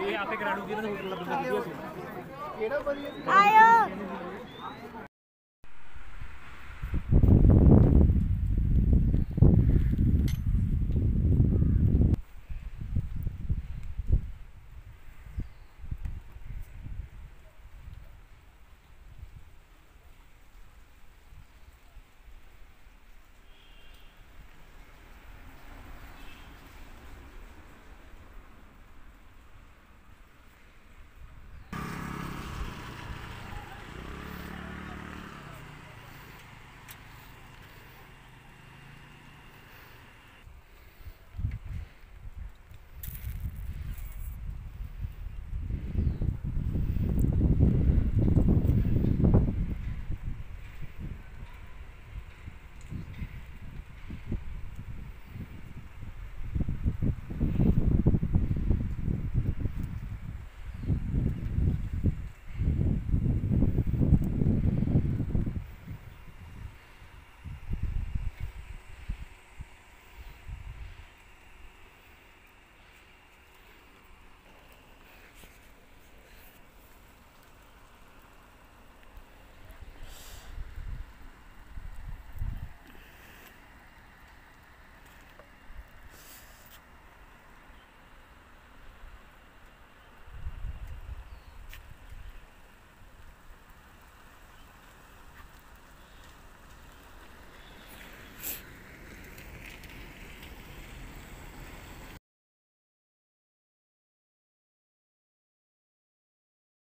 ਇਹ ਆਪੇ ਕਰਾ ਲੂਗੀ ਇਹਨਾਂ ਨੂੰ ਹੋਟਲ ਲੱਭਣਾ ਆਇਓ।